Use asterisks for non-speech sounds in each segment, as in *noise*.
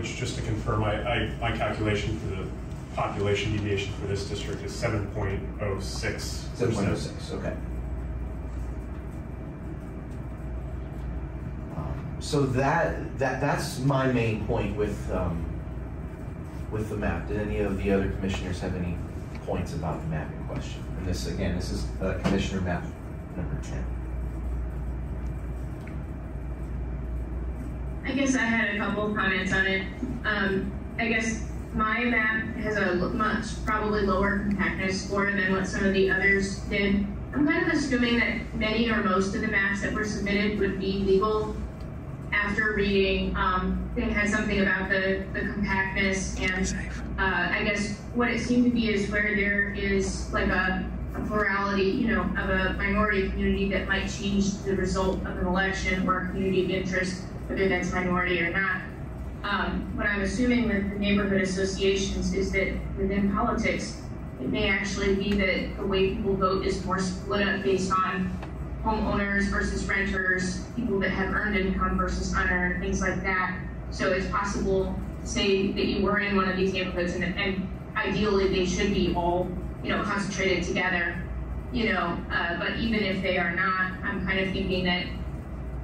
which just to confirm, I, I, my calculation for the population deviation for this district is seven point oh six. Seven point oh six, okay. Um, So that, that, that's my main point with, um, with the map. Did any of the other commissioners have any points about the map in question? And this, again, this is uh, Commissioner map number ten. Guess I had a couple of comments on it. Um, I guess my map has a much probably lower compactness score than what some of the others did. I'm kind of assuming that many or most of the maps that were submitted would be legal after reading. Um, they had something about the, the compactness and uh, I guess what it seemed to be is where there is like a, a plurality, you know, of a minority community that might change the result of an election or a community of interest, whether that's minority or not. Um, what I'm assuming with the neighborhood associations is that within politics, it may actually be that the way people vote is more split up based on homeowners versus renters, people that have earned income versus unearned, things like that. So it's possible, say that you were in one of these neighborhoods and, and ideally they should be all, you know, concentrated together, you know, uh, but even if they are not, I'm kind of thinking that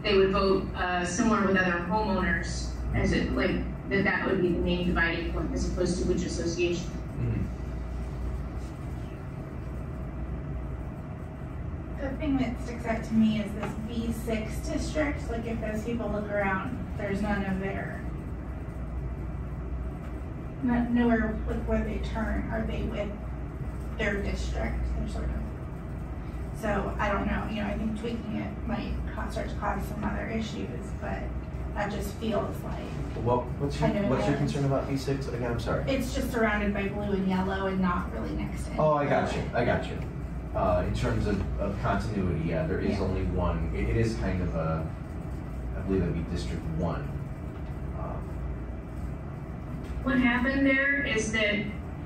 they would vote uh, similar with other homeowners as it, like, that that would be the main dividing point as opposed to which association. The thing that sticks out to me is this V six district, like if those people look around, there's none of their. Not nowhere like where they turn, are they with their district, they're sort of. So I don't know, you know, I think tweaking it might cause, start to cause some other issues, but that just feels like, What, what's your, Kind of what's your a- concern about V six? Again, I'm sorry. it's just surrounded by blue and yellow and not really next to. Oh, I got you, I got you. Uh, in terms of, of continuity, yeah, there is Yeah. only one, it, it is kind of a, I believe that'd be District One. Um, What happened there is that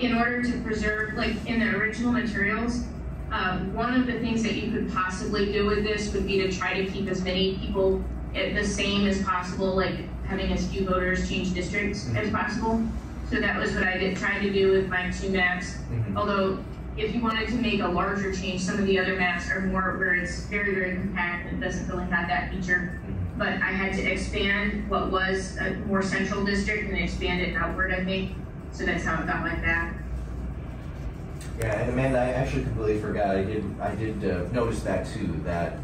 in order to preserve, like in the original materials, um, one of the things that you could possibly do with this would be to try to keep as many people at the same as possible, like having as few voters change districts as possible. So that was what I did, tried to do with my two maps. mhm. Although, if you wanted to make a larger change, some of the other maps are more where it's very, very compact and doesn't really have that feature. Mhm. But I had to expand what was a more central district and expand it outward, I think. So that's how it got like that. Yeah, and Amanda, I actually completely forgot, I did, I did uh, notice that too, that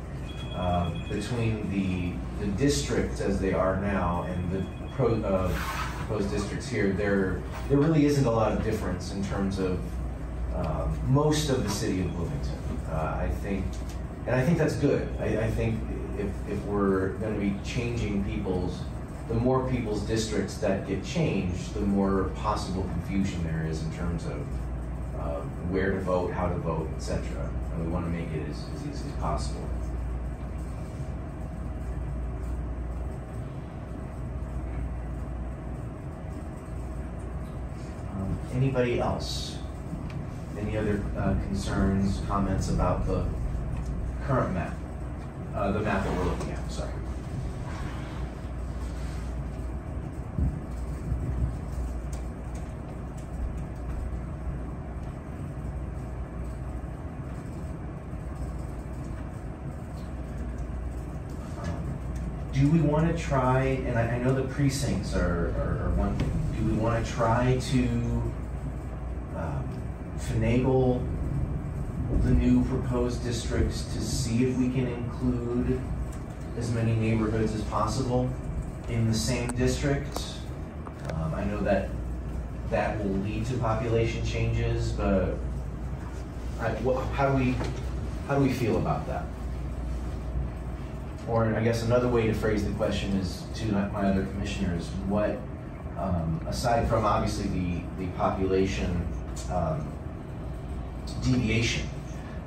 uh, between the, the districts as they are now and the pro, uh, proposed districts here, there, there really isn't a lot of difference in terms of uh, most of the city of Bloomington. Uh, I think, and I think that's good. I, I think if, if we're gonna be changing people's, the more people's districts that get changed, the more possible confusion there is in terms of uh, where to vote, how to vote, etc. And we want to make it as, as easy as possible. Um, anybody else? Any other uh, concerns, comments about the current map? Uh, the map that we're looking at, sorry. Do we want to try, and I, I know the precincts are, are, are one thing, do we want to try to um, finagle the new proposed districts to see if we can include as many neighborhoods as possible in the same district? Um, I know that that will lead to population changes, but I, how do we, how do we feel about that? Or I guess another way to phrase the question is to my other commissioners, what, um, aside from obviously the, the population, um, deviation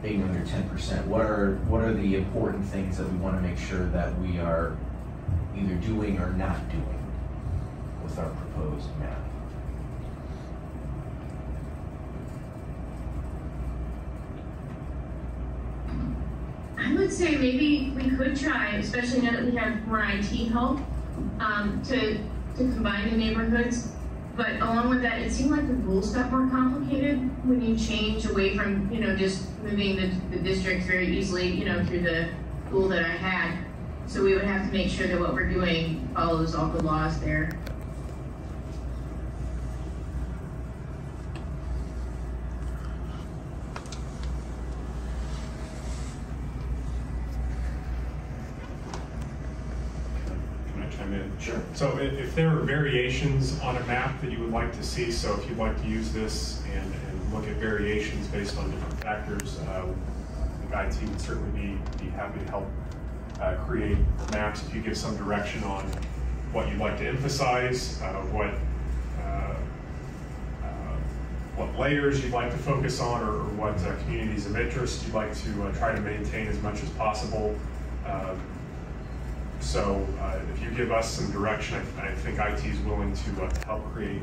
being under ten percent, what are, what are the important things that we want to make sure that we are either doing or not doing with our proposed map? I would say maybe we could try, especially now that we have more IT help, um, to, to combine the neighborhoods. But along with that, it seemed like the rules got more complicated when you change away from, you know, just moving the, the districts very easily, you know, through the rule that I had. So we would have to make sure that what we're doing follows all the laws there. Can I chime in? Sure. So if there are variations on a map that you would like to see, so if you'd like to use this and, and look at variations based on different factors, uh, the guide team would certainly be, be happy to help uh, create maps if you give some direction on what you'd like to emphasize, uh, what, uh, uh, what layers you'd like to focus on, or, what uh, communities of interest you'd like to uh, try to maintain as much as possible. So uh, if you give us some direction, I, I think IT is willing to uh, help create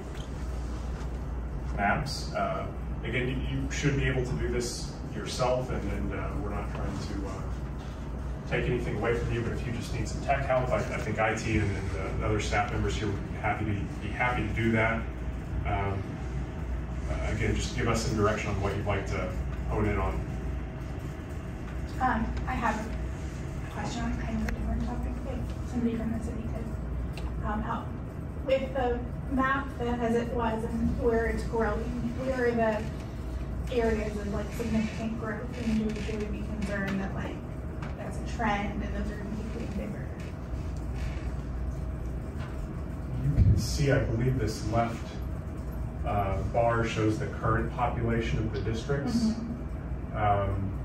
maps. Uh, again, you, you should be able to do this yourself, and, and uh, we're not trying to uh, take anything away from you. But if you just need some tech help, I, I think IT and, and the other staff members here would be happy to be happy to do that. Um, uh, again, just give us some direction on what you'd like to hone in on. Um, I have a question on kind of if somebody from the city could, um, help. With the map that as it was and where it's growing, where are the areas of like significant growth? And do we, should we be concerned that like, that's a trend and those are gonna be getting bigger? You can see, I believe this left uh, bar shows the current population of the districts. Um,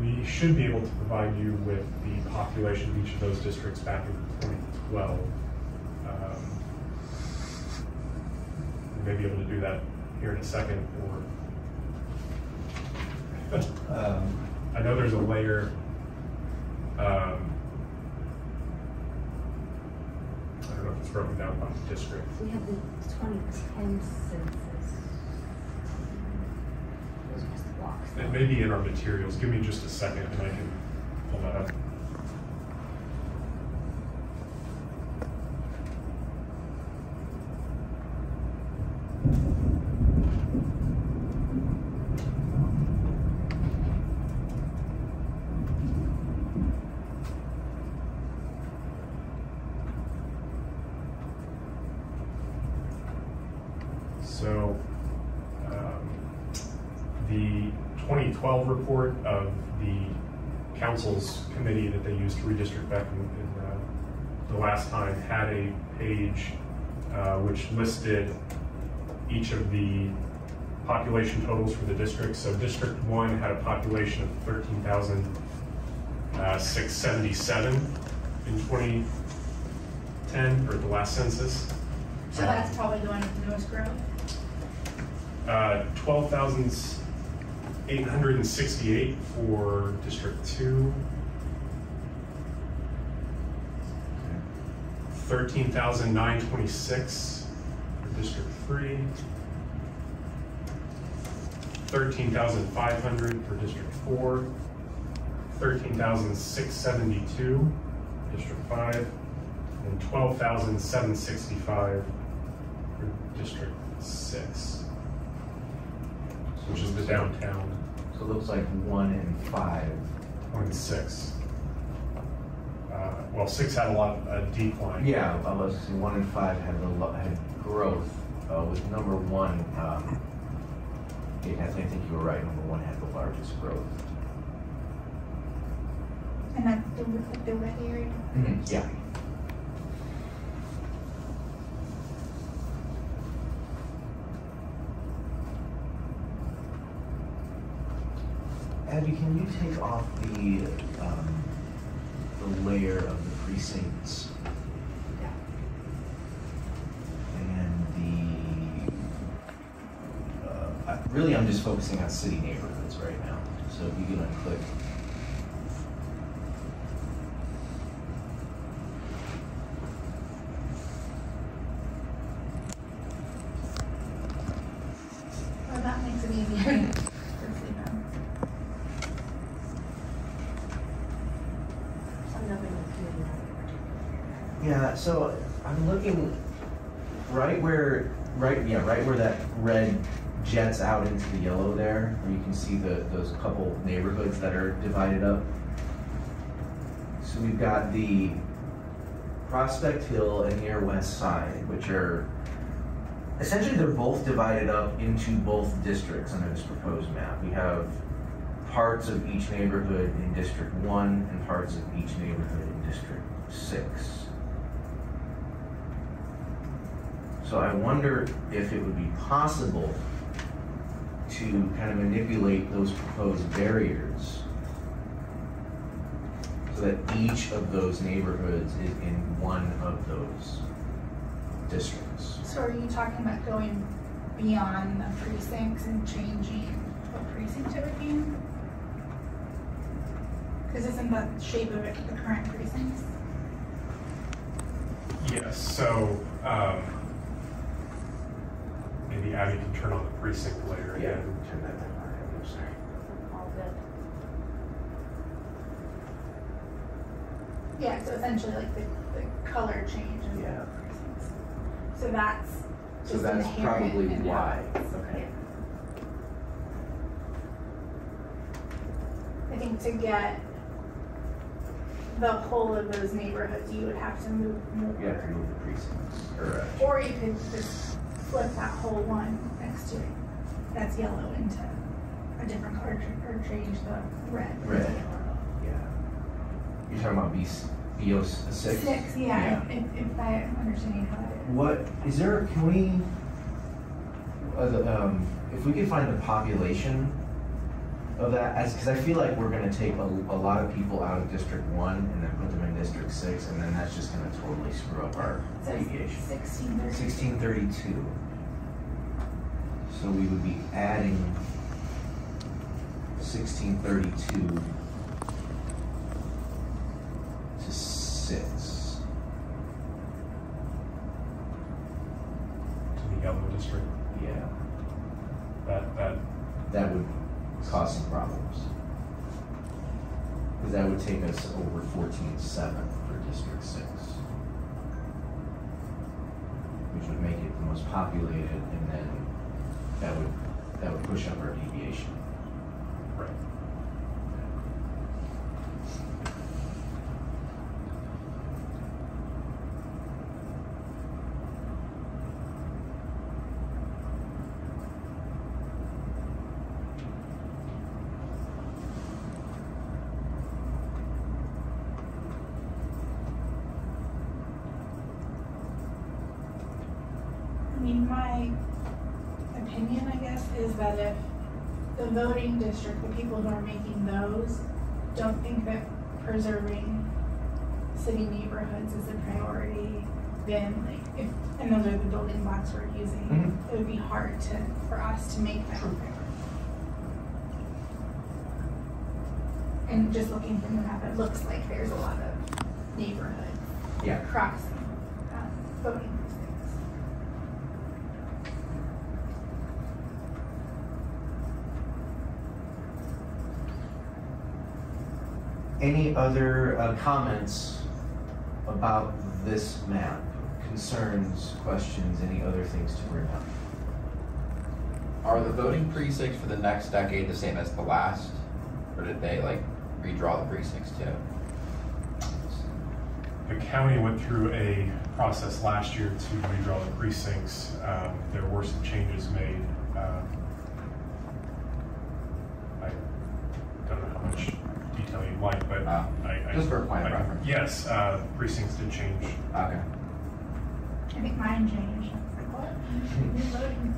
We should be able to provide you with the population of each of those districts back in 2012. Um, We may be able to do that here in a second, or Um, I know there's a layer. um, I don't know if it's broken down by district. We have the twenty ten census. Those are just the blocks. It may be in our materials. Give me just a second and I can pull that up. So, um, the 2012 report of the council's committee that they used to redistrict back in, in uh, the last time had a page uh, which listed each of the population totals for the districts. So District 1 had a population of 13,677 in 2010, or the last census. So that's probably the one with the most growth? Uh, twelve thousand eight hundred and sixty-eight for District Two. Thirteen thousand nine twenty-six for District Three. Thirteen thousand five hundred for District Four. Thirteen thousand six seventy-two, District Five. And twelve thousand seven sixty-five for District Six which is the downtown, so it looks like one and five. one and six. Uh, well, six had a lot, of a decline. Yeah, I was saying one and five had the, lo- had growth, uh, with number one, um, yeah, I think, you were right, number one had the largest growth. And that's the, like the red area? Yeah. Abby, can you take off the, um, the layer of the precincts? Yeah. And the, uh, I- really, I'm just focusing on city neighborhoods right now, so if you can unclick. Well, that makes it easier to see them. So nothing was committed on the particular. Yeah, so I'm looking right where, right, yeah, right where that red jets out into the yellow there, where you can see the, those couple neighborhoods that are divided up. So we've got the Prospect Hill and near West Side, which are, essentially they're both divided up into both districts under this proposed map. We have parts of each neighborhood in District One and parts of each neighborhood in District Six. So I wonder if it would be possible to kind of manipulate those proposed barriers so that each of those neighborhoods is in one of those districts. So are you talking about going beyond the precincts and changing what precinct it would be? in? Cause isn't the shape of it the current precincts? Yes, so, um, maybe Abby can turn on the precinct layer Yeah, again. turn that down, I'm sorry. All good. Yeah, so essentially like the, the color change of the Yeah. precincts. So that's So that's probably why. Okay. I think to get the whole of those neighborhoods, you would have to move more. You have to move the precincts, or, Or you could just flip that whole one next to it, that's yellow into a different color, tr- or change the red. Red. yellow. yeah. You're talking about B, BO six? Six, yeah, if, if, if I'm understanding how that is. What, is there, can we, uh, the, um, if we could find the population of that, as, cause I feel like we're gonna take a, a lot of people out of District One and then put them in District Six, and then that's just gonna totally screw up our It deviation. sixteen thirty. Sixteen thirty-two. So we would be adding sixteen thirty-two to six. To the yellow district, Yeah, that, that, that would cause some problems. Cause that would take us over fourteen seven for District Six. Which would make it the most populated and then that would, that would push up our deviation. right. I mean, my opinion, I guess, is that if the voting district, the people who are making those, don't think that preserving city neighborhoods is a priority, then like, if, and those are the building blocks we're using, Mhm. it would be hard to, for us to make that priority. And just looking from the map, it looks like there's a lot of neighborhood Yeah. crossing, um, voting Any other uh, comments about this map? Concerns, questions, any other things to bring up? Are the voting precincts for the next decade the same as the last? Or did they like redraw the precincts too? The county went through a process last year to redraw the precincts. Um, There were some changes made. Um, I don't know how much detail you'd like, but Uh, I. I- just for a point of I- reference. Yes, uh, precincts did change. Okay. I think mine changed. I was like, what? New voting.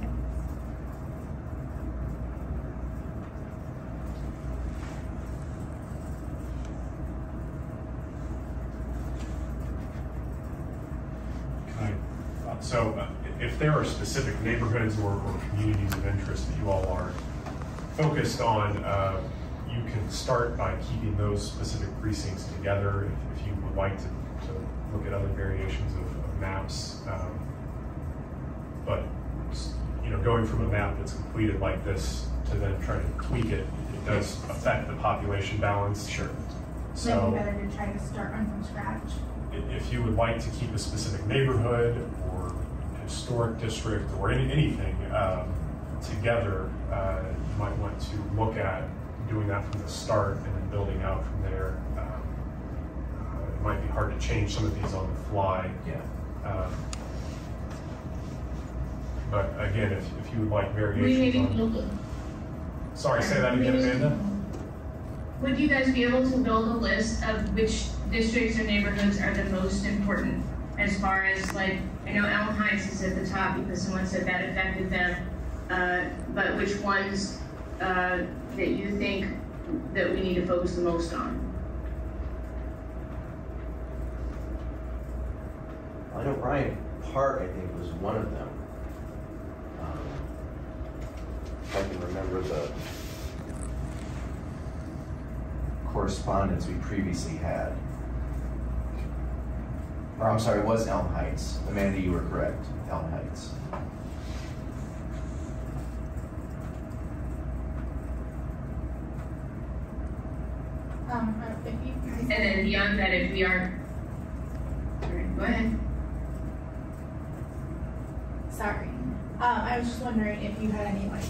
Can I, uh, so uh, if there are specific neighborhoods or, or communities of interest that you all are focused on, uh, you can start by keeping those specific precincts together if, if you would like to, to look at other variations of, of maps. Um, But, you know, going from a map that's completed like this to then try to tweak it, it does affect the population balance. Sure. Maybe So. better to try to start one from scratch. if you would like to keep a specific neighborhood or historic district or any, anything um, together, uh, you might want to look at doing that from the start and then building out from there. Um, uh, It might be hard to change some of these on the fly. Yeah. Um, But again, if, if you would like We maybe variations on, build sorry, say that again, Amanda? Would you guys be able to build a list of which districts or neighborhoods are the most important? As far as like, I know Elm Heights is at the top because someone said that affected them. Uh, but which ones, uh, that you think that we need to focus the most on? I know Bryant Park, I think, was one of them. Um, If I can remember the correspondence we previously had. Or I'm sorry, it was Elm Heights. Amanda, you were correct, Elm Heights. Um, if you guys. And then beyond that, if we are, Alright, go ahead. Sorry. Um, I was just wondering if you had any like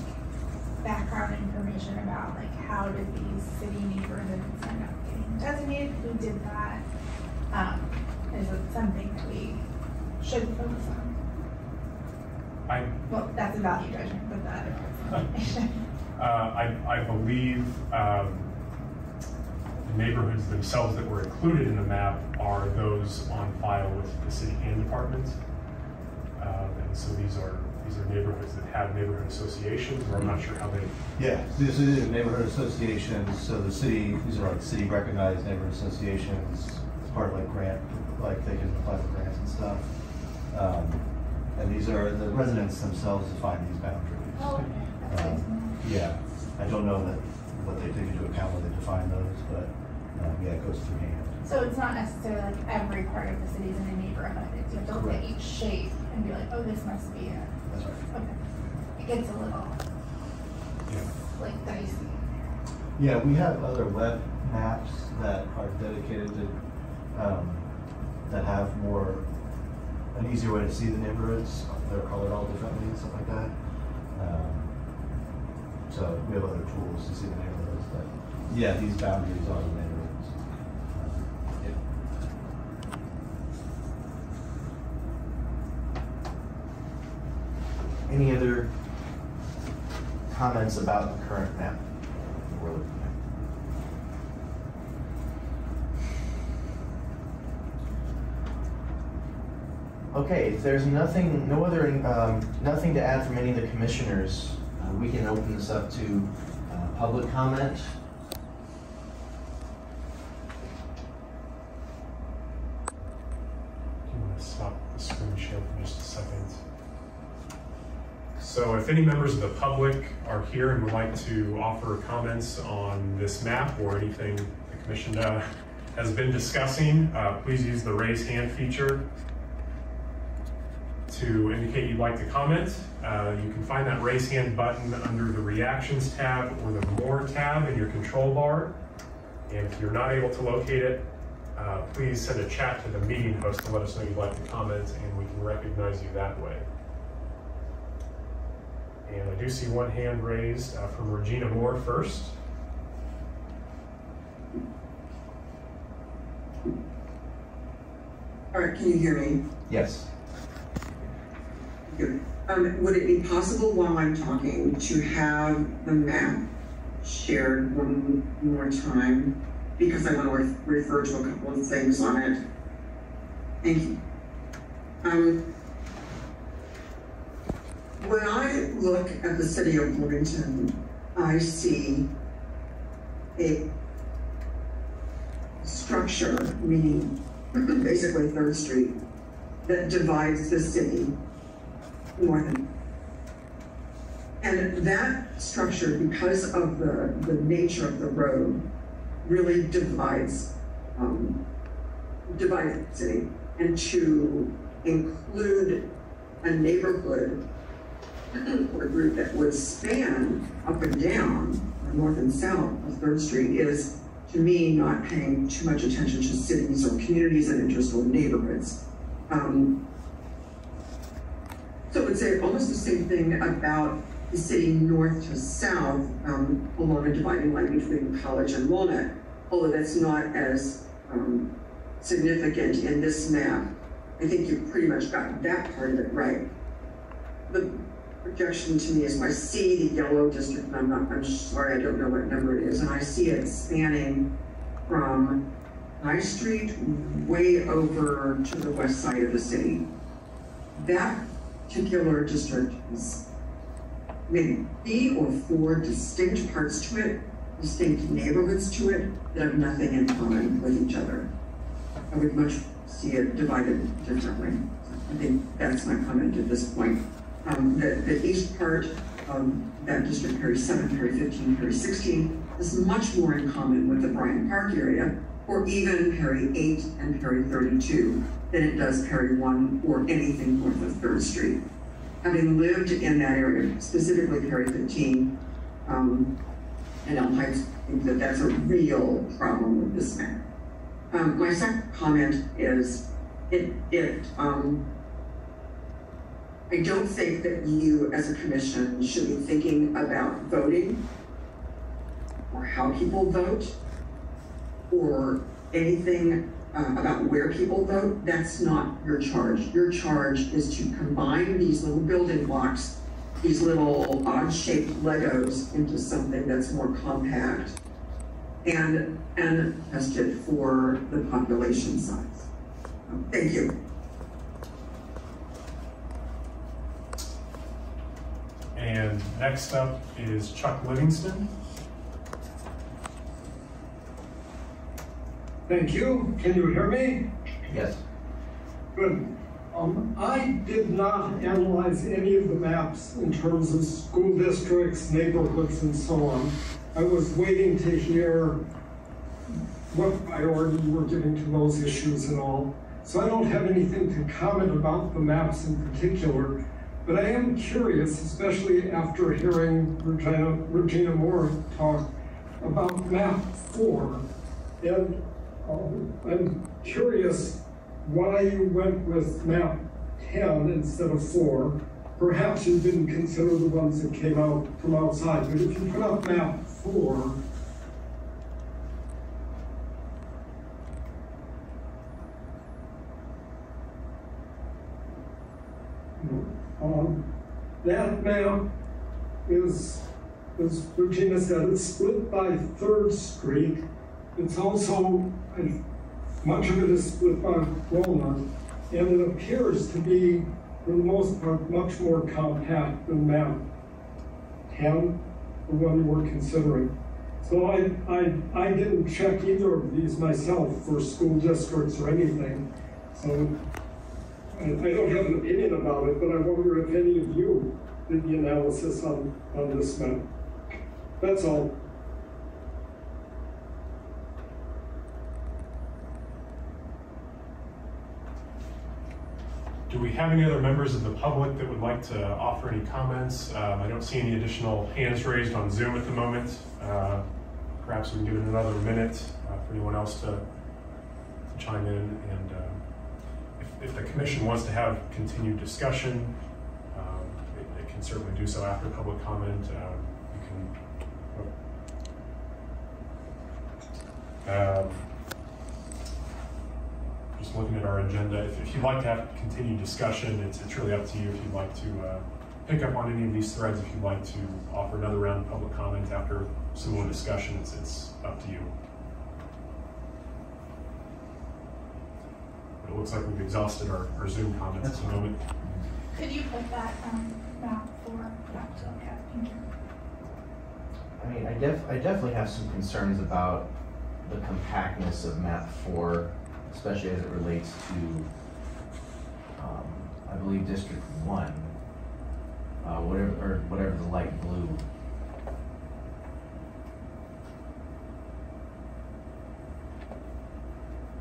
background information about like how did these city neighborhoods end up getting designated? Who did that? Um, is it something that we should focus on? I, Well, that's a value judgment, but that *laughs* information. Uh, I, I believe um, the neighborhoods themselves that were included in the map are those on file with the city and departments. Um, And so these are, these are neighborhoods that have neighborhood associations, or I'm not sure how they, Yeah, these are neighborhood associations, so the city, these are like city recognized neighborhood associations, it's part of like grant, like they can apply for grants and stuff. Um, And these are, the residents themselves define these boundaries. Oh, okay. That's good to know. Um, Yeah, I don't know that, what they take into account when they define those, but, um, yeah, it goes through hand. So it's not necessarily like every part of the city is in a neighborhood. It's you have to look at each shape and be like, oh, this must be it. That's right. Okay. It gets a little yeah. like dicey. Yeah, we have other web maps that are dedicated to, um, that have more, an easier way to see the neighborhoods. They're colored all differently and stuff like that. Um, So we have other tools to see the neighborhoods, but yeah, these boundaries are the neighborhoods. Any other comments about the current map we're looking at? Okay, if there's nothing, no other, um, nothing to add from any of the commissioners, uh, we can open this up to, uh, public comment. If any members of the public are here and would like to offer comments on this map or anything the commission uh, has been discussing, uh, please use the raise hand feature to indicate you'd like to comment. Uh, You can find that raise hand button under the reactions tab or the more tab in your control bar. And if you're not able to locate it, uh, please send a chat to the meeting host to let us know you'd like to comment and we can recognize you that way. And I do see one hand raised uh, from Regina Moore first. All right, can you hear me? Yes. Good. Um, would it be possible while I'm talking to have the map shared one more time? Because I want to re- refer to a couple of things on it. Thank you. Um, when I look at the city of Bloomington, I see a structure, meaning basically Third Street, that divides the city north and and that structure, because of the, the nature of the road, really divides, um, divides the city. And to include a neighborhood or a group that would span up and down, or north and south of Third Street is to me, not paying too much attention to cities or communities of interest or neighborhoods. Um, so I would say almost the same thing about the city north to south um, along a dividing line between College and Walnut, although that's not as um, significant in this map. I think you pretty much got that part of it right. The projection to me is I see the yellow district, and I'm not, I'm sorry, I don't know what number it is, and I see it spanning from High Street way over to the west side of the city. That particular district is maybe three or four distinct parts to it, distinct neighborhoods to it that have nothing in common with each other. I would much see it divided differently. I think that's my comment at this point. Um, the, the east part of that district, Perry 7, Perry 15, Perry 16, is much more in common with the Bryant Park area, or even Perry 8 and Perry 32, than it does Perry 1 or anything north of 3rd Street. Having lived in that area, specifically Perry 15 um, and Elm Heights, think that that's a real problem with this map. Um, my second comment is it, it um, I don't think that you as a commission should be thinking about voting or how people vote or anything uh, about where people vote. That's not your charge. Your charge is to combine these little building blocks, these little odd shaped Legos into something that's more compact and, and test it for the population size. Thank you. And next up is Chuck Livingston. Thank you. Can you hear me? Yes. Good. Um, I did not analyze any of the maps in terms of school districts, neighborhoods, and so on. I was waiting to hear what priority you were giving to those issues and all. So I don't have anything to comment about the maps in particular, but I am curious, especially after hearing Regina, Regina Moore talk about map four. And um, I'm curious why you went with map 10 instead of 4. Perhaps you didn't consider the ones that came out from outside, but if you put up map 4, um, that map is, as Regina said, it's split by Third Street. It's also, much of it is split by Walnut, and it appears to be, for the most part, much more compact than map 10, the one we're considering. So I, I, I didn't check either of these myself for school districts or anything. So I, I don't have an opinion about it, but I wonder if any of you did the analysis on, on this map. That's all. Do we have any other members of the public that would like to offer any comments? Um, I don't see any additional hands raised on Zoom at the moment. Uh, perhaps we can give it another minute uh, for anyone else to, to chime in. And uh, if, the commission wants to have continued discussion, um, it, it, can certainly do so after public comment. Um, you can. Um, just looking at our agenda, if, if, you'd like to have continued discussion, it's, it's really up to you if you'd like to uh, pick up on any of these threads, if you'd like to offer another round of public comment after some more discussion, it's, it's up to you. It looks like we've exhausted our, our Zoom comments at the moment. Could you put that um, map four back to look at? Thank you. I mean, I def, I definitely have some concerns about the compactness of map four especially as it relates to, um, I believe District One, uh, whatever, or whatever the light blue.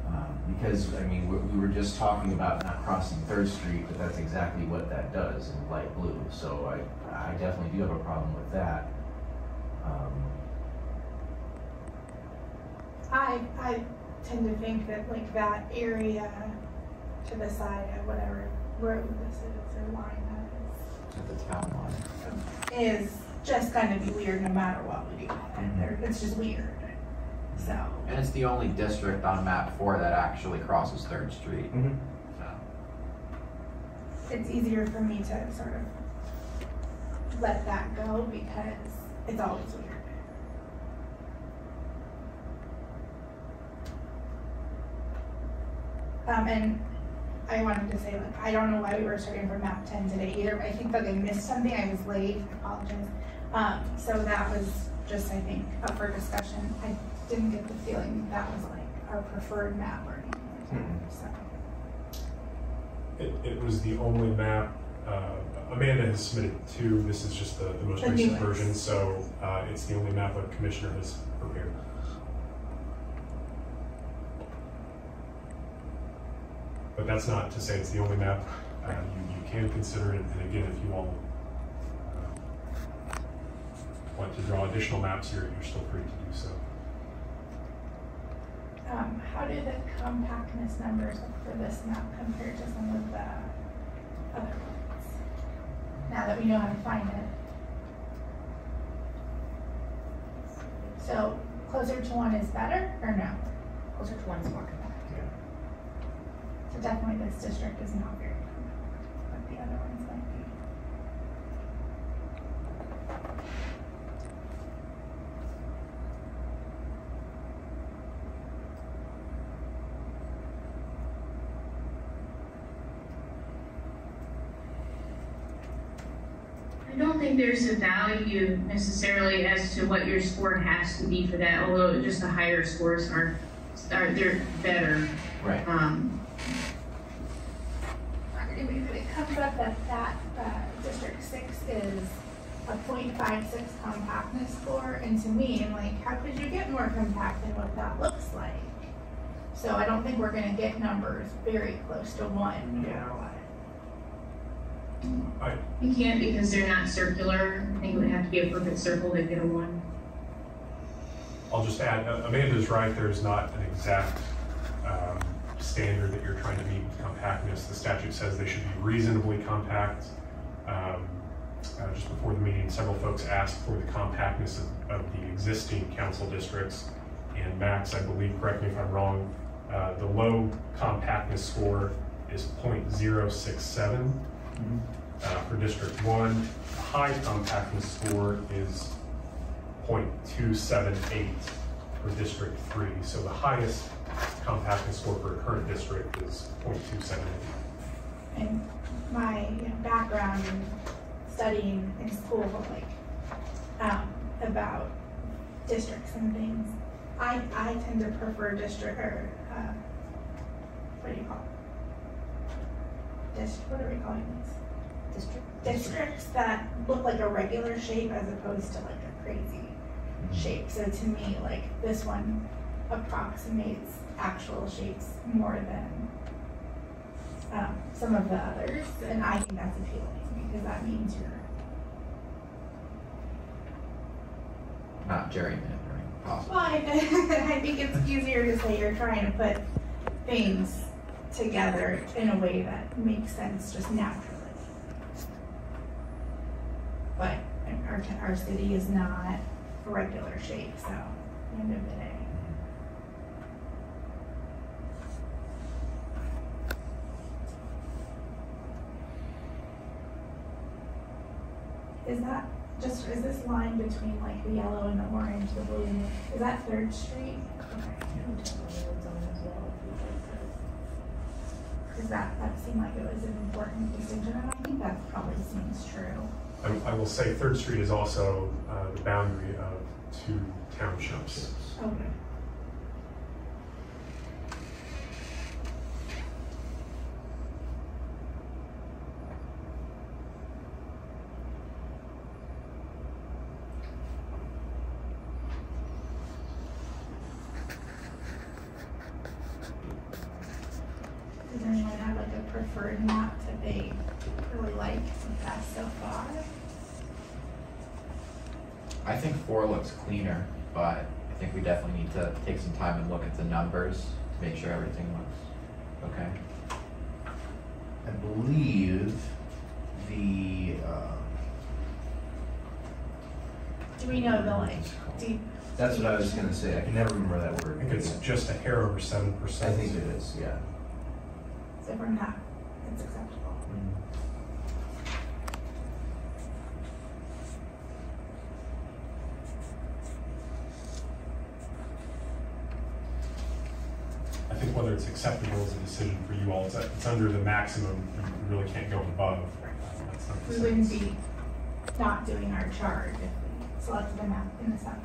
Um, because, I mean, we, we were just talking about not crossing Third Street, but that's exactly what that does in light blue, so I, I definitely do have a problem with that. Um, I, I tend to think that like that area to the side of whatever road this is or line At the town line. that is, is just gonna be weird no matter what we do. And there- It's just weird, so. And it's the only district on map four that actually crosses Third Street. Mhm. So, it's easier for me to sort of let that go because it's always weird. Um, and I wanted to say, like, I don't know why we were starting from map ten today either, but I think that I missed something, I was late, I apologize. Um, so that was just, I think, up for discussion, I didn't get the feeling that that was like our preferred map or anything like that, so. It, it was the only map, uh, Amanda has submitted two, this is just the, the most The recent version, so, uh, it's the only map a commissioner has prepared. But that's not to say it's the only map, uh, you, you can consider it, and again, if you all, uh, want to draw additional maps here, you're still free to do so. Um, how do the compactness numbers look for this map compared to some of the other ones? Now that we know how to find it. So closer to one is better or no? Closer to one is more compact. Yeah. So definitely this district is not very compact, but the other ones might be. I don't think a value necessarily as to what your score has to be for that, although just the higher scores are, are, they're better. Right. Um, Anyway, it comes up that that, uh, District Six is a 0.56 compactness score, and to me, I'm like, how could you get more compact than what that looks like? So I don't think we're gonna get numbers very close to one, no you can't because they're not circular, I think it would have to be a perfect circle to get a one. I'll just add, uh, Amanda's right, there's not an exact um, standard that you're trying to meet with compactness. The statute says they should be reasonably compact. Um, uh, Just before the meeting, several folks asked for the compactness of- of the existing council districts. And Max, I believe, correct me if I'm wrong, uh, the low compactness score is 0.067 uh, for District One. The high compactness score is 0.278 for District Three. So the highest compactness score for a current district is 0.278. And my background in studying in school, like, um, about districts and things, I, I tend to prefer district, or, uh, what do you call it? Dist, what are we calling these? District? Districts that look like a regular shape as opposed to like a crazy shape. So to me, like, this one approximates actual shapes more than um, some of the others, and I think that's appealing because that means you're Not gerrymandering, possible. well. I, *laughs* I think it's easier to say you're trying to put things together in a way that makes sense just naturally. But our our city is not a regular shape, so end of the day. Is that just, is this line between like the yellow and the orange, the blue, is that Third Street? Cause that, that seemed like it was an important distinction, and I think that probably seems true. I, I will say Third Street is also uh, the boundary of two townships. Okay. Does anyone have like a preferred map that they really like the best so far? I think four looks cleaner, but I think we definitely need to take some time and look at the numbers to make sure everything looks okay. I believe the, uh, Do we know the like, do that's what I was gonna say, I can never remember that I word. think it's just a hair over seven I percent. think it is, yeah. so if we're not, it's acceptable. Mm-hmm. I think whether it's acceptable is a decision for you all. It's, it's under the maximum, you really can't go above. That's not to We wouldn't it's- be not doing our charge if we selected a map in the south.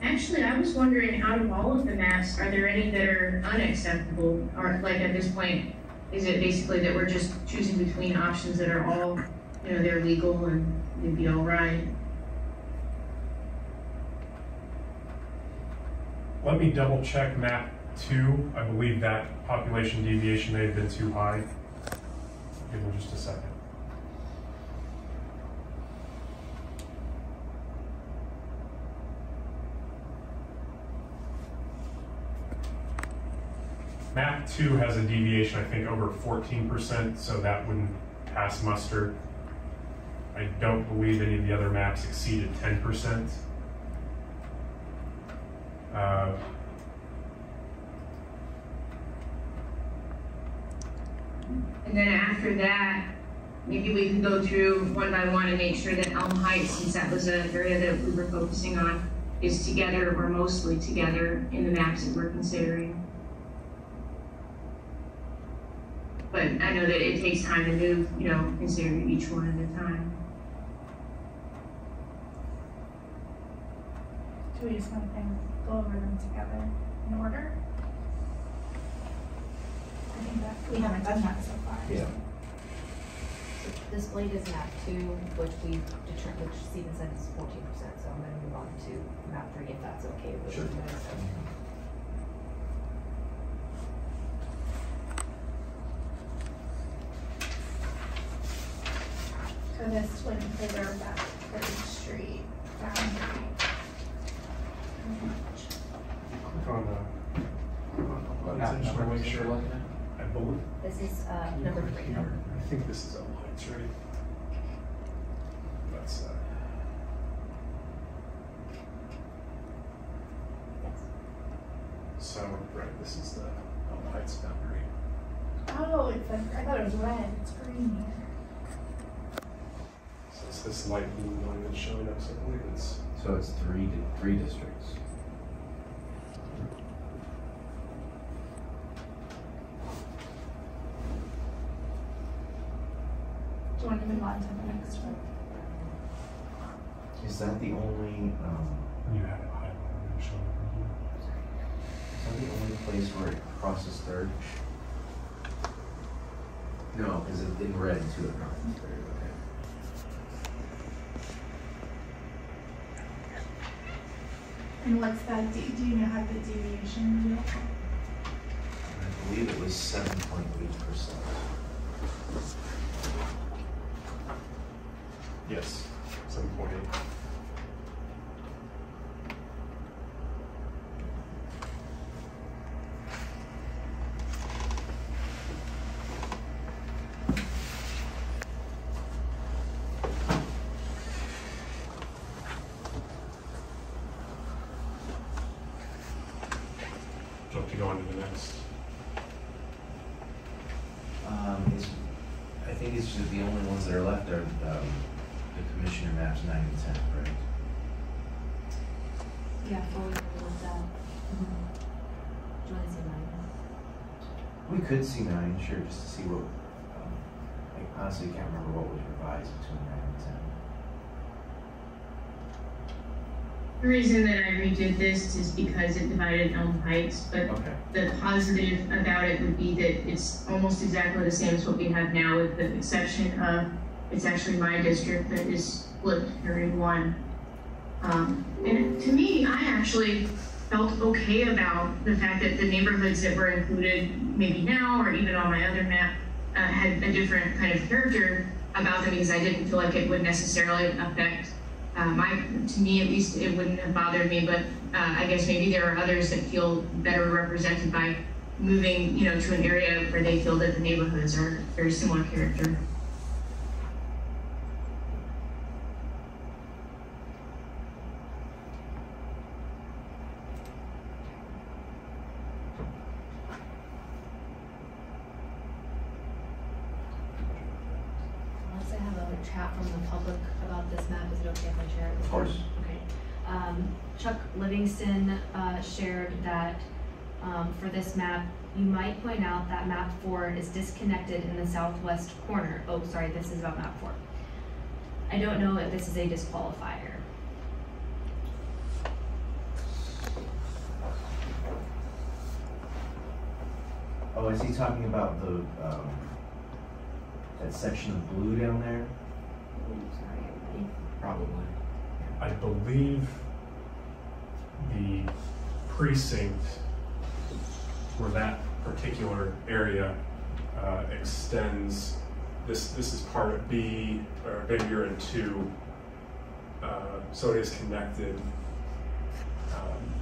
Actually, I was wondering, out of all of the maps, are there any that are unacceptable? Or like at this point, is it basically that we're just choosing between options that are all, you know, they're legal and they'd be all right? Let me double check map two. I believe that population deviation may have been too high. Give me just a second. Map two has a deviation, I think, over fourteen percent, so that wouldn't pass muster. I don't believe any of the other maps exceeded ten percent. Uh, And then after that, maybe we can go through one by one and make sure that Elm Heights, since that was an area that we were focusing on, is together or mostly together in the maps that we're considering. But I know that it takes time to move, you know, considering each one at a time. Do we just want to kind of go over them together in order? I think that, we haven't done that so far. Yeah. So This blade is map two, which we determined, which Stephen said is fourteen percent, so I'm gonna move on to map three if that's okay with Sure. you guys. So this would preserve that Third Street boundary. click on the, What I map just wanna number make sure. looking at? I believe. This is, uh, number three. I think this is Elm Heights, right? That's, uh, Yes. so, right, this is the Elm Heights boundary. Oh, it's like, I thought it was red, it's green. So it's this light blue line that's showing up, so I believe it's, So it's three, di- three districts. Do you want to move on to the next one? Is that the only, um, you have it highlighted and showing up is that the only place where it crosses third? No, because it's in red too, it crosses third, okay. And what's that, do, do you know how the deviation deal? I believe it was seven point eight percent. Yes, seven point eight. Do you want to go on to the next? Um, it's, I think it's just the only ones that are left are, um, the commissioner maps nine and ten, right? Yeah, fully agree with that. Do you wanna see mine? We could see nine, sure, just to see what, um, I honestly can't remember what was revised between nine and ten. The reason that I redid this is because it divided Elm Heights, but Okay. the positive about it would be that it's almost exactly the same as what we have now with the exception of it's actually my district that is split during one. Um, and to me, I actually felt okay about the fact that the neighborhoods that were included maybe now or even on my other map uh, had a different kind of character about them because I didn't feel like it would necessarily affect uh, my, to me at least, it wouldn't have bothered me, but uh, I guess maybe there are others that feel better represented by moving, you know, to an area where they feel that the neighborhoods are very similar character. Unless I have a chat from the public about this map, is it okay if I share it? Of course. Okay. Um, Chuck Livingston, uh, shared that, um, for this map, you might point out that map four is disconnected in the southwest corner. Oh, sorry, this is about map four. I don't know if this is a disqualifier. Oh, is he talking about the, um, that section of blue down there? Sorry, everybody. Probably. I believe the precinct where that particular area uh, extends, this, this is part of B, or maybe you're in two, uh, so it is connected. Um,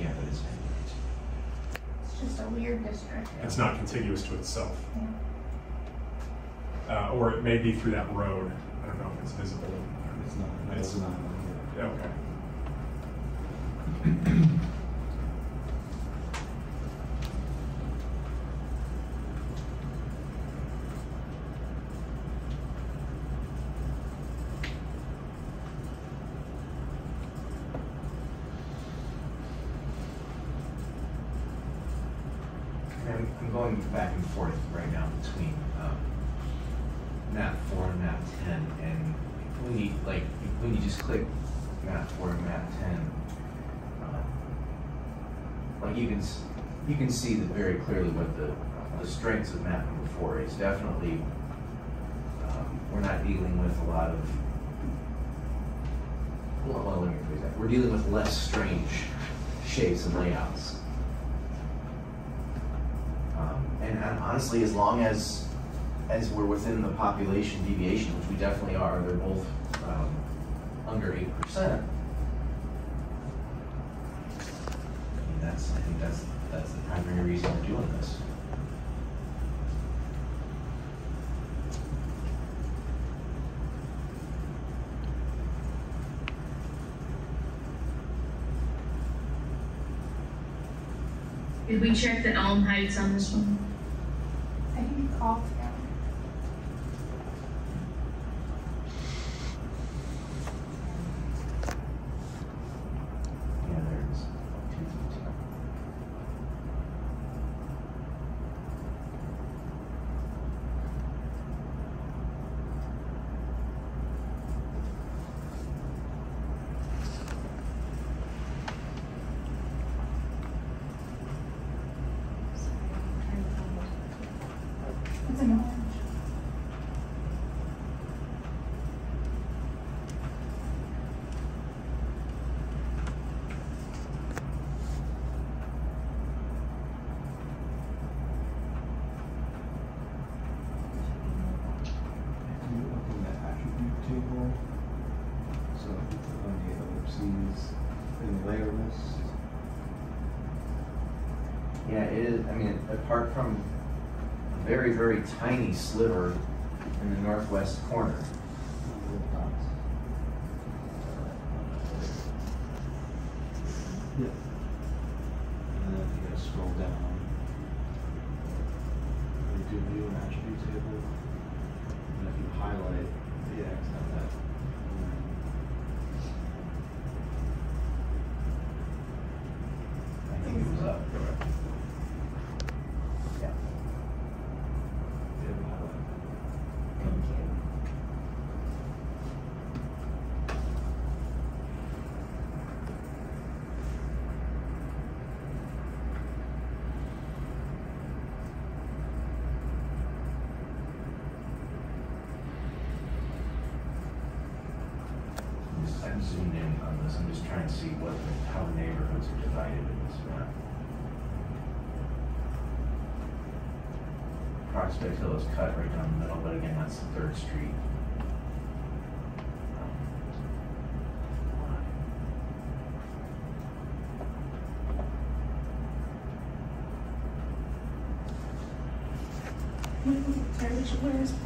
Yeah, that is. It's just a weird district. It's not contiguous to itself. Yeah. Uh, Or it may be through that road, I don't know if it's visible. It's not, It's- it's not. Yeah, Okay. *clears throat* I'm, I'm going back and forth right now between, um, map four and and when you, like, when you just click map four and map ten, um, like, you can, you can see that very clearly what the, the strengths of map number four is, definitely, um, we're not dealing with a lot of, well, let me rephrase that, we're dealing with less strange shapes and layouts. Um, and, and honestly, as long as, as we're within the population deviation, which we definitely are, they're both, um, under eight percent. I that's, I think that's, that's the primary reason we're doing this. Did we check the Elm Heights on this one? I think it's all together. Yeah, there it is. Two fifteen. Sorry, I'm trying to find it. It's an orange. Can you open the attribute table? So on the ellipses in the layer list. Yeah, it is, I mean, apart from a very, tiny sliver in the northwest corner. Yeah. And then you gotta scroll down. You do view an attribute table. And if you highlight the X on that. I think it was up. Yeah. Yeah, highlight. Thank you. I'm zoomed in on the this, I'm just trying to see what, the- how the neighborhoods are divided in this map. Prospect Hill is cut right down the middle, but again, that's Third Street. Um,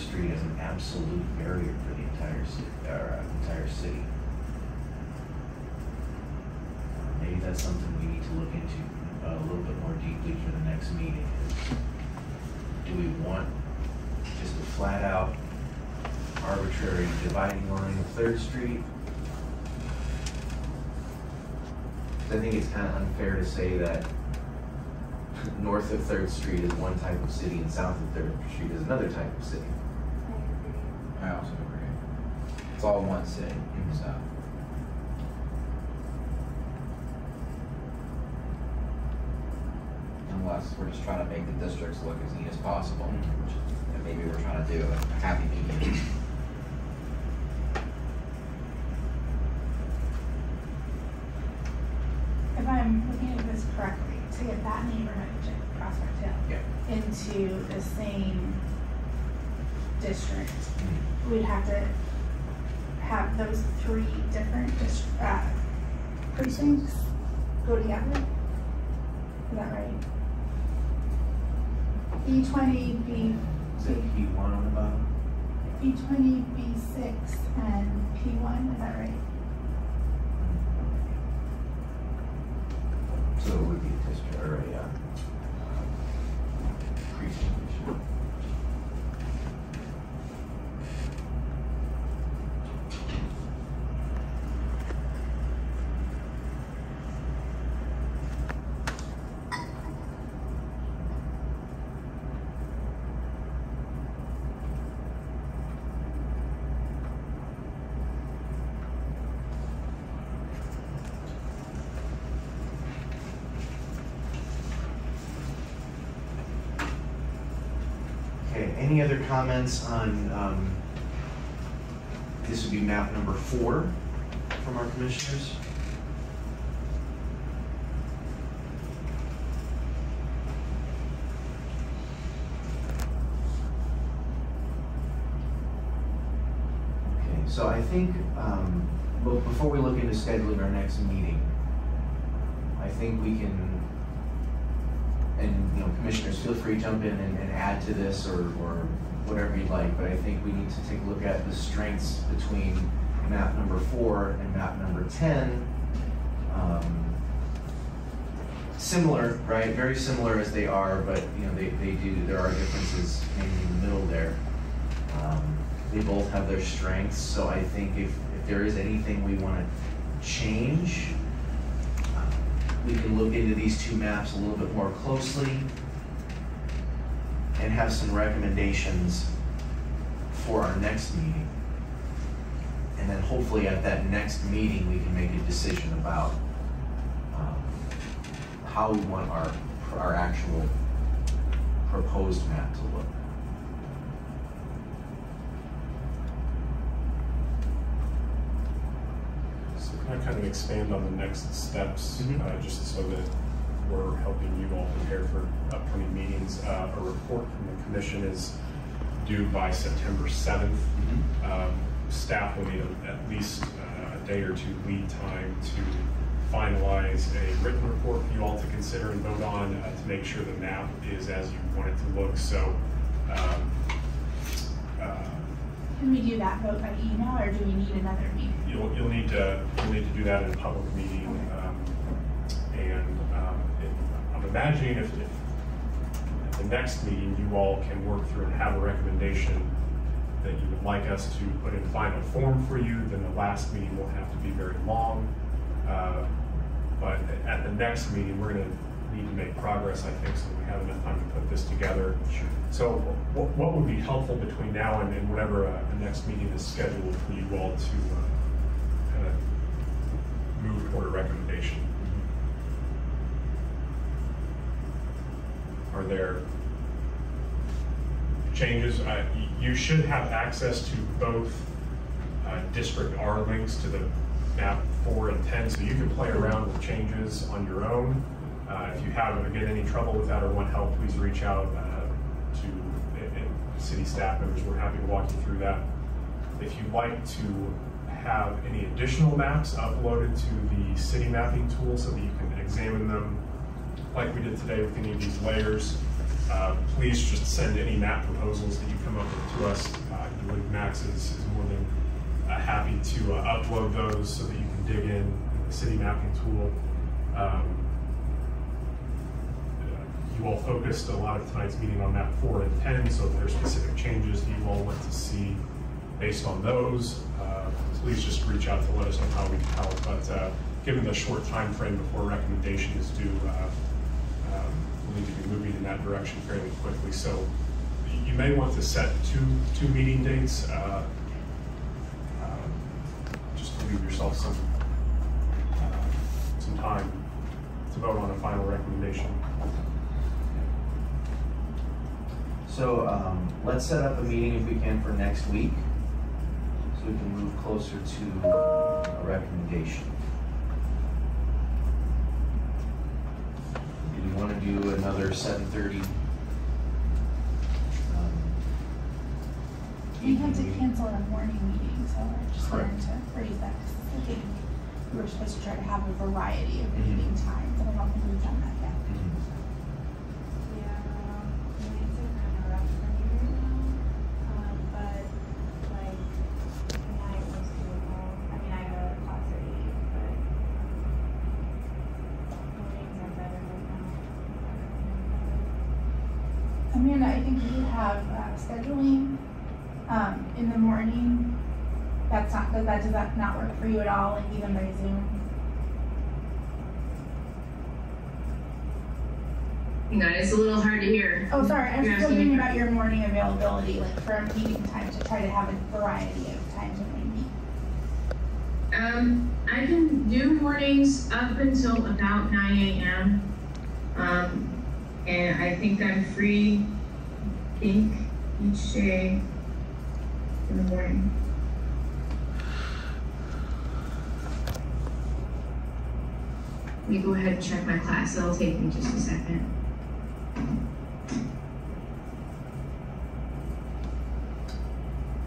Street as an absolute barrier for the entire city, or, uh, entire city. Uh, Maybe that's something we need to look into uh, a little bit more deeply for the next meeting. Do we want just a flat out arbitrary dividing line of Third Street? I think it's kinda unfair to say that *laughs* north of Third Street is one type of city and south of Third Street is another type of city. I also agree. It's all one city, so. Unless we're just trying to make the districts look as neat as possible, which, and maybe we're trying to do a happy medium. If I'm looking at this correctly, to get that neighborhood, Prospect Hill, Yeah. into the same district, we'd have to have those three different dis- uh, precincts go together. Is that right? E twenty B, Is it P one on the bottom? E twenty B six and P one, is that right? So it would be a district or a, uh, precinct. issue. Okay, any other comments on, um, this would be map number four from our commissioners? Okay, so I think, um, but before we look into scheduling our next meeting, I think we can you know, commissioners, feel free to jump in and, and add to this or, or whatever you'd like, but I think we need to take a look at the strengths between map number four and map number ten. Um, Similar, right, very similar as they are, but, you know, they, they do, there are differences in the middle there. Um, They both have their strengths, so I think if, if there is anything we wanna change, um, we can look into these two maps a little bit more closely and have some recommendations for our next meeting. And then hopefully at that next meeting, we can make a decision about um, how we want our, our actual proposed map to look. So can I kind of expand on the next steps, Mhm. uh, just so that we're helping you all prepare for upcoming meetings? Uh, a report from the commission is due by September seventh. Um, staff will need a- at least uh, a day or two lead time to finalize a written report for you all to consider and vote on uh, to make sure the map is as you want it to look. So, um, uh, Can we do that vote by email, or do we need another meeting? You'll, you'll need to, you'll need to do that in a public meeting. um, And um, I'm imagining if, if at the next meeting, you all can work through and have a recommendation that you would like us to put in final form for you, then the last meeting won't have to be very long. Uh, But at the next meeting, we're gonna need to make progress, I think, so we have enough time to put this together. Sure. So what, what would be helpful between now and, and whenever uh, the next meeting is scheduled for you all to uh, move toward a recommendation? Are there changes? Uh, You should have access to both uh, Districtr links to the map four and 10, so you can play around with changes on your own. Uh, If you have, again, any trouble with that or want help, please reach out uh, to uh, uh, city staff members. We're happy to walk you through that. If you'd like to have any additional maps uploaded to the city mapping tool so that you can examine them like we did today with any of these layers, uh, please just send any map proposals that you come up with to us. Uh, I believe Max is, is more than uh, happy to uh, upload those so that you can dig in the city mapping tool. Um, uh, you all focused a lot of tonight's meeting on map four and 10, so if there's specific changes that you all want to see based on those, uh, please just reach out to let us know how we can help. But uh, given the short time frame before recommendation is due, uh, um, we'll need to be moving in that direction fairly quickly. So you may want to set two, two meeting dates, uh, um, just to leave yourself some, uh, some time to vote on a final recommendation. So, um, let's set up a meeting if we can for next week, so we can move closer to a recommendation. Do you wanna do another seven thirty? Um, We had to cancel a morning meeting, so I just wanted to raise that, because I think we were supposed to try to have a variety of Mhm. meeting times, and I don't think we've done that yet. For you at all, like even by Zoom? On, it's a little hard to hear. Oh, sorry, I was You're just asking wondering about your morning availability, like for a meeting time, to try to have a variety of times when we meet. Um, I can do mornings up until about nine AM. Um, and I think I'm free, I think, each day in the morning. Let me go ahead and check my class, it'll take me just a second.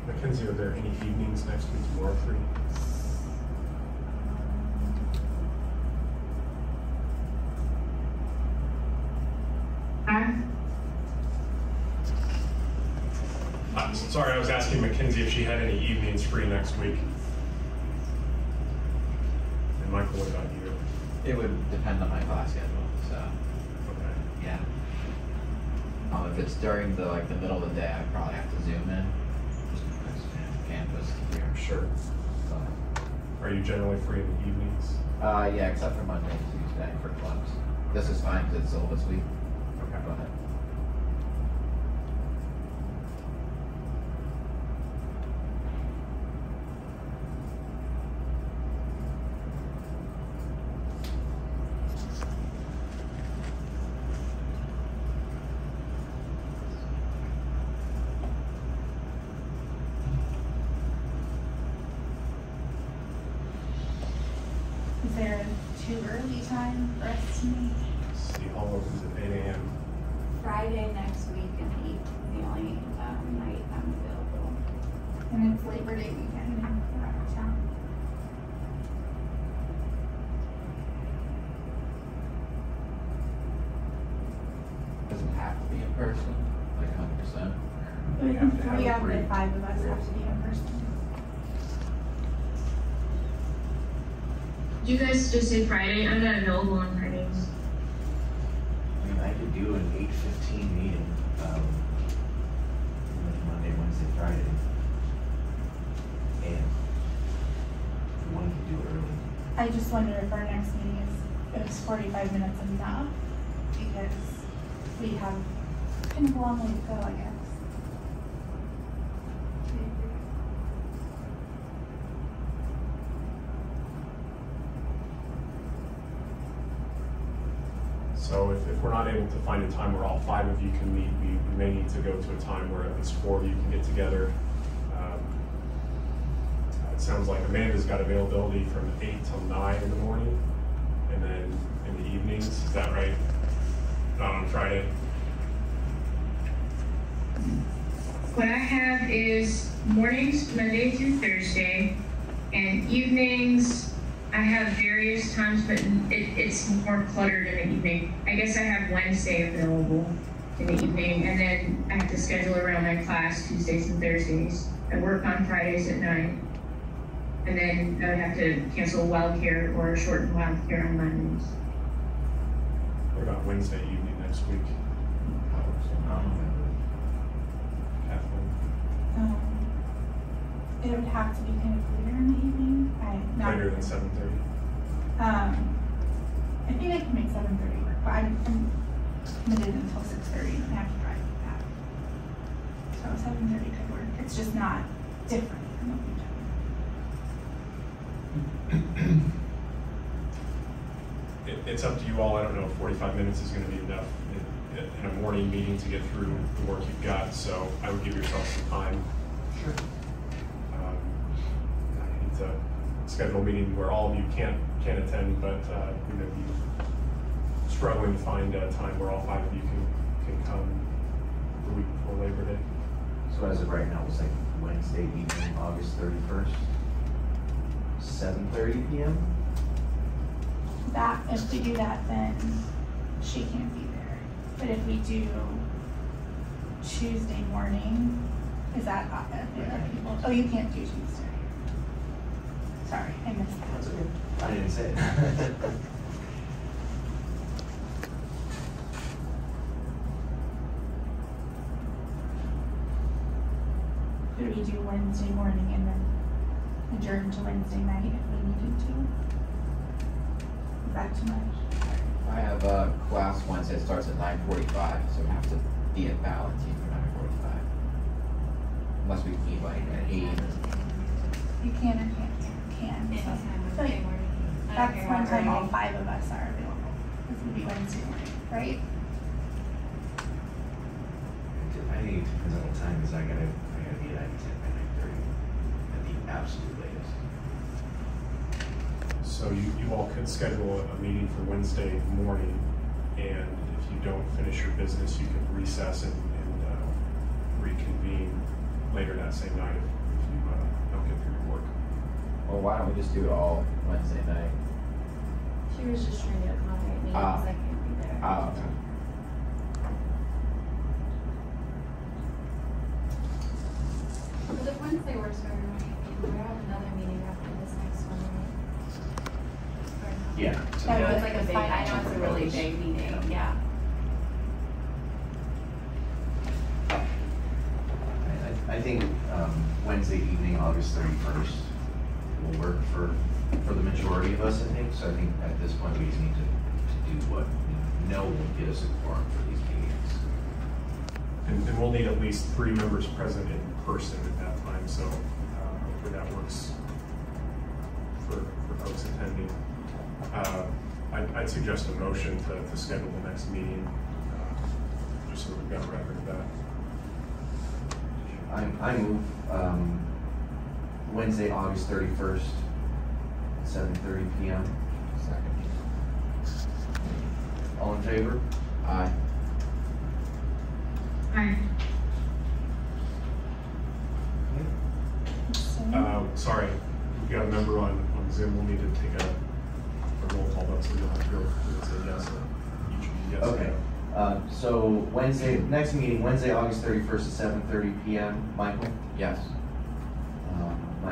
Mackenzie, are there any evenings next week you are free? Sorry, I was asking Mackenzie if she had any evenings free next week. And Michael, what about you? It would depend on my class schedule, so, Okay. yeah. Um, if it's during the, like, the middle of the day, I probably have to zoom in, just because, you know, campus here, Sure. so. Are you generally free in the evenings? Uh, yeah, except for Monday and Tuesday for clubs. This is fine, cause it's syllabus week, Okay. go ahead. Is there a too early time for us to meet? City Hall opens at eight AM. Friday next week and eight is the only, um, night I'm available. And it's Labor Day weekend and we're out of town. be in person, like hundred percent? We We have think to have three a out of the three. five of us have to be in person. Do you guys just say Friday? I'm not available on Fridays. I mean, I could do an eight fifteen meeting, um, like Monday, Wednesday, Friday. And if we wanted to do it early. I just wonder if our next meeting is, is forty-five minutes enough, because we have kind of a long way to go, I guess. So if, if we're not able to find a time where all five of you can meet, we may need to go to a time where at least four of you can get together. Um, It sounds like Amanda's got availability from eight till nine in the morning, and then in the evenings, is that right? Not on Friday? What I have is mornings, Monday through Thursday, and evenings, I have various times, but it, it's more cluttered in the evening. I guess I have Wednesday available in the evening, and then I have to schedule around my class Tuesdays and Thursdays. I work on Fridays at nine. And then I would have to cancel wild care or shorten wild care on Mondays. What about Wednesday evening next week? Kathleen? Um, it would have to be kind of later in the evening, I, not. Later than seven thirty? Um, I think I can make seven thirty work, but I'm, I'm committed until six thirty and I have to drive back. So seven thirty could work, it's just not different from what we've done. *clears throat* It, it's up to you all. I don't know if forty-five minutes is gonna be enough in, in a morning meeting to get through the work you've got, so I would give yourself some time. Sure. Um, I hate to schedule a meeting where all of you can't, can't attend, but, uh, we may be struggling to find a time where all five of you can, can come the week before Labor Day. So as of right now, it's like Wednesday evening, August thirty-first, seven thirty PM? That, if we do that, then she can't be there. But if we do Tuesday morning, is that, uh, uh, people, oh, you can't do Tuesday. Sorry, I missed that. That's okay. I didn't say it. *laughs* Could we do Wednesday morning and then adjourn to Wednesday night if we needed to? Is that too much? I have a class Wednesday, it starts at nine forty-five, so we have to be at Valentine for nine forty-five. Unless we can meet like at eight You can or can't, can, Anytime so. Wednesday morning. I don't That's care one time all five of us are available. This would be Wednesday morning, right? I think it depends on what time, because I gotta, I gotta be at ten by nine thirty, at the absolute latest. So you, you all could schedule a meeting for Wednesday morning, and if you don't finish your business, you can recess and, and, uh, reconvene later that same night if, if you, uh, don't get through your work. Well, why don't we just do it all Wednesday night? She was just trying to accommodate me Ah. because I can't be there. Ah, okay. But if Wednesday works for everyone, we have another meeting after this next one, right? Or not? Yeah. That I know it's like a big, I know it's a really big meeting, yeah. I, I, I think, um, Wednesday evening, August thirty-first will work for, for the majority of us, I think, so I think at this point, we just need to, to do what we know will get us informed for these meetings. And, and we'll need at least three members present in person at that time, so, uh, hopefully that works for, for folks attending. Uh, I'd, I'd suggest a motion to, to schedule the next meeting, uh, just so we've got a record of that. I, I move, um, Wednesday, August thirty-first, seven thirty PM. Second. All in favor? Aye. Aye. Uh, sorry, we've got a member on, on Zoom, we'll need to take a, a roll call vote, so you'll have to go and say yes, or each of you yes. or Okay. no. Uh, so Wednesday, next meeting, Wednesday, August thirty-first at seven thirty PM. Michael? Yes.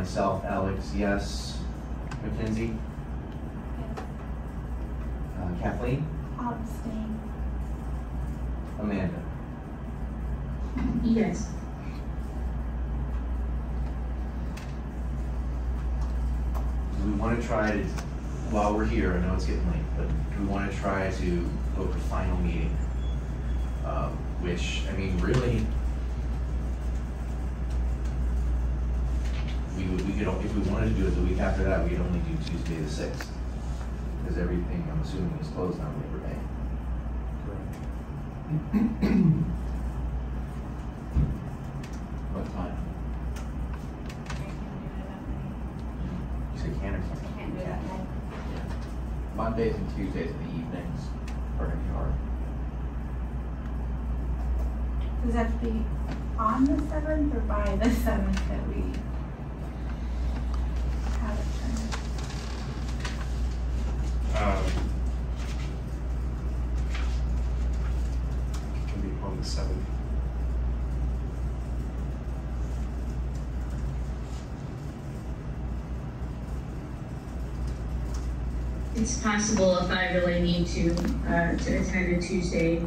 Myself, Alex, yes. Mackenzie? Uh, Kathleen? I'll abstain. Amanda? Yes. Do we want to try to, while we're here, I know it's getting late, but do we want to try to go for final meeting? Um, Which, I mean, really, we would, we could, if we wanted to do it the week after that, we could only do Tuesday the sixth. Because everything, I'm assuming, is closed on Labor Day. What time? You say can or can't? Can't do that. Mondays and Tuesdays in the evenings are gonna be hard. Does that have to be on the seventh or by the seventh that we it's possible if I really need to, uh, to attend a Tuesday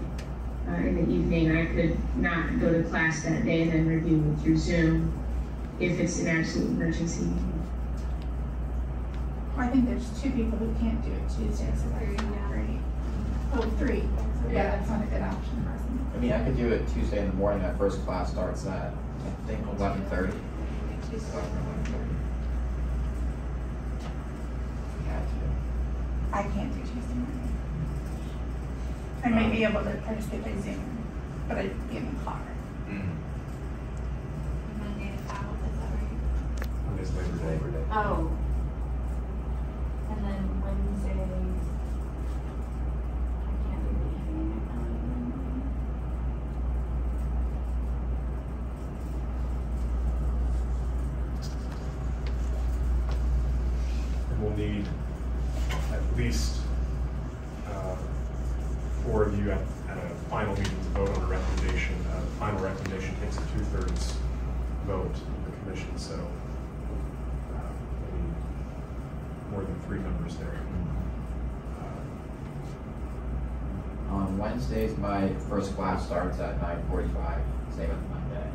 uh, in the evening, I could not go to class that day and then review through Zoom if it's an absolute emergency. I think there's two people who can't do it Tuesday, so that's not three. Oh, three. So yeah, that's not a good option for us. I mean, I could do it Tuesday in the morning. That first class starts at, I think, 11.30. I can't do Tuesday morning. I may be able to participate by Zoom, but I'd be in the car. Mm, Monday is out, is that right? Monday's Labor Day. Oh. And then Wednesday. I can't do the evening, I can only do the morning. And we'll need at least uh, four of you at, at a final meeting to vote on a recommendation. Uh, the Final recommendation takes a two-thirds vote of the commission, so uh, we need more than three members there. Uh, On Wednesdays, my first class starts at nine forty-five, same as Monday.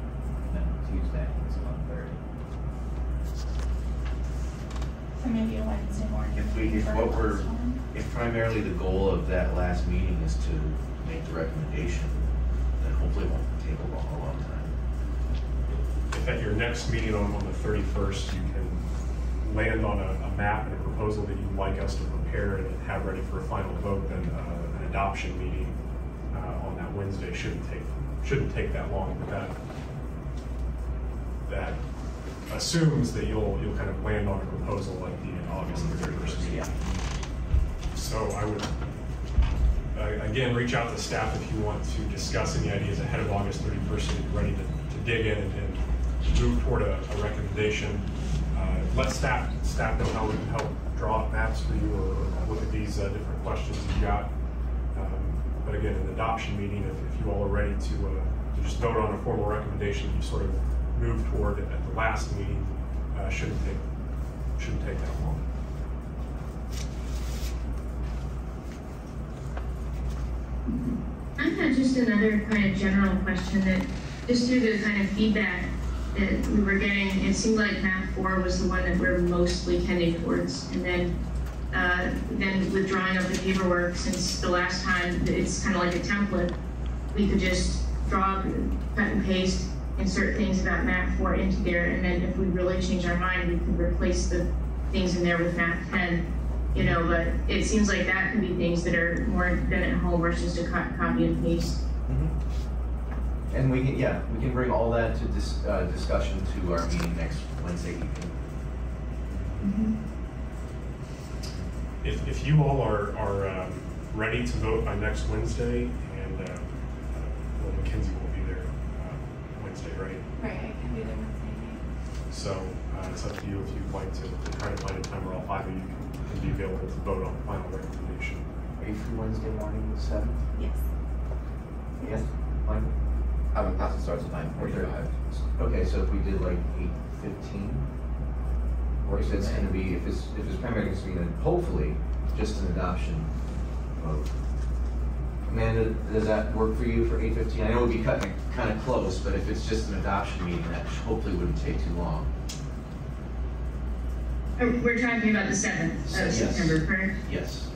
And then Tuesday, it's eleven thirty. So maybe a Wednesday morning. If we, if what we're, if primarily the goal of that last meeting is to make the recommendation, then hopefully it won't take a long, a long time. If at your next meeting on, on the thirty-first, you can land on a, a map and a proposal that you'd like us to prepare and have ready for a final vote, then, uh, an adoption meeting, uh, on that Wednesday shouldn't take, shouldn't take that long, but that, that assumes that you'll, you'll kind of land on a proposal like the August thirty-first meeting. So I would, uh, again, reach out to staff if you want to discuss any ideas ahead of August thirty-first, so you're ready to, to dig in and, and move toward a, a recommendation. Uh, let staff, staff know how we can help draw up maps for you or, or look at these, uh, different questions you've got. Um, But again, an adoption meeting, if, if you all are ready to, uh, to just vote on a formal recommendation you sort of move toward at the last meeting, uh, shouldn't take, shouldn't take that long. I had just another kind of general question that, just through the kind of feedback that we were getting, it seemed like map four was the one that we're mostly tending towards. And then, uh, then with drawing up the paperwork, since the last time, it's kind of like a template, we could just draw, up, cut and paste, insert things about map four into there, and then if we really change our mind, we could replace the things in there with map ten you know, but it seems like that could be things that are more than at home versus just a co- copy and paste. And we can, yeah, we can bring all that to dis, uh, discussion to our meeting next Wednesday evening. If, if you all are, are um, ready to vote by next Wednesday, and, uh, uh, well, Mackenzie will be there uh, Wednesday, right? Right, I can do the Wednesday. So uh, it's up to you if you'd like to to try to find a time where all five of you can can be available to vote on the final recommendation. Are you free Wednesday morning, the seventh? Yes. Yes, Michael? I have a class that starts at nine forty-five. Okay, so if we did like eight fifteen? Or if it's gonna be, if it's, if it's primarily gonna be, then hopefully, just an adoption vote. Amanda, does that work for you for eight fifteen? I know it'd be cutting it kinda close, but if it's just an adoption meeting, that hopefully wouldn't take too long. Uh, We're talking about the seventh of Yes. September, correct? Yes,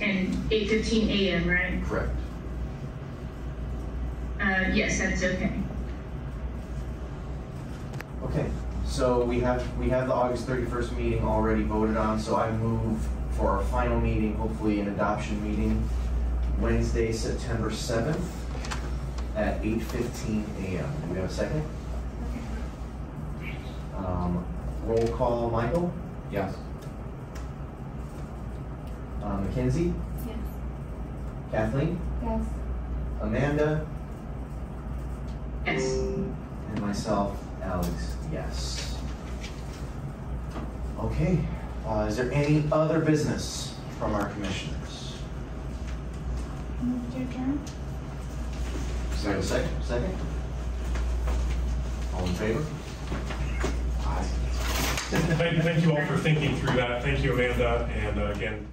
And eight fifteen AM, right? correct. Uh, yes, that's okay. Okay, so we have, we have the August thirty-first meeting already voted on, so I move for our final meeting, hopefully an adoption meeting, Wednesday, September seventh at eight fifteen AM. Do we have a second? Um, roll call, Michael, Yes. uh, Mackenzie, Yes. Kathleen, Yes. Amanda, Yes. and myself, Alex, yes. Okay, uh, is there any other business from our commissioners? Move to adjourn? Is there a second, second? All in favor? Aye. Thank, thank you all for thinking through that. Thank you, Amanda, and uh, again,